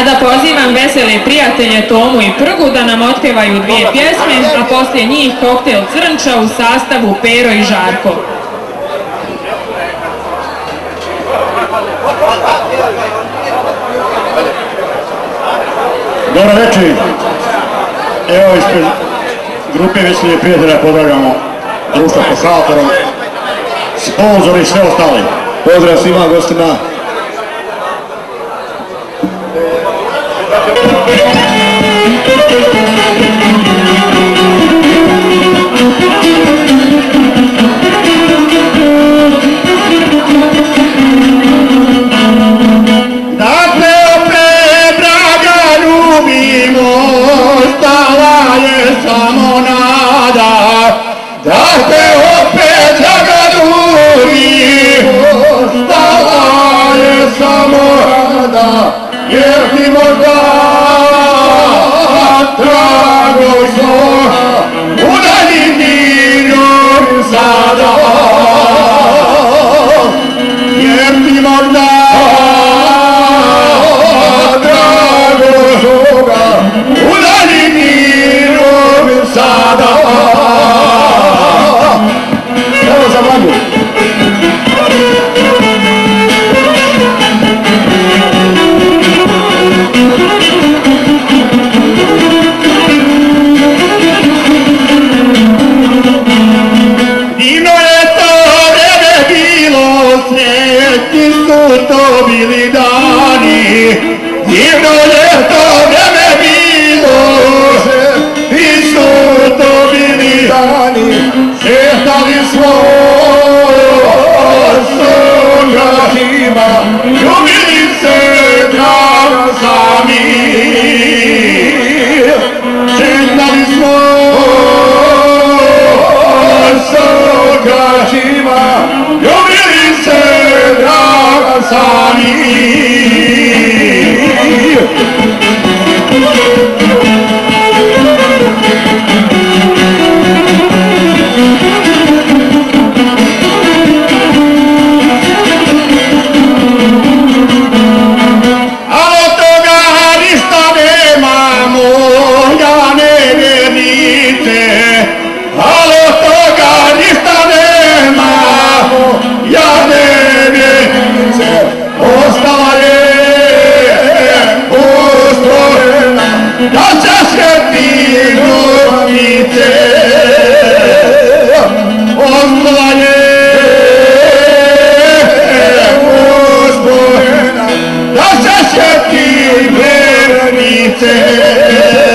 Sada pozivam vesele prijatelje Tomu i Prgu da nam otpevaju dvije pjesme, a poslije njih koktel Crnča u sastavu Pero i Žarko. Dobro večer. Evo ispred grupe Veselje prijatelja pozdravljamo društvo pod šalterom, sponzori i sve ostali. Pozdrav svima gostima. Samo to mi dani, jedno je to कहते हैं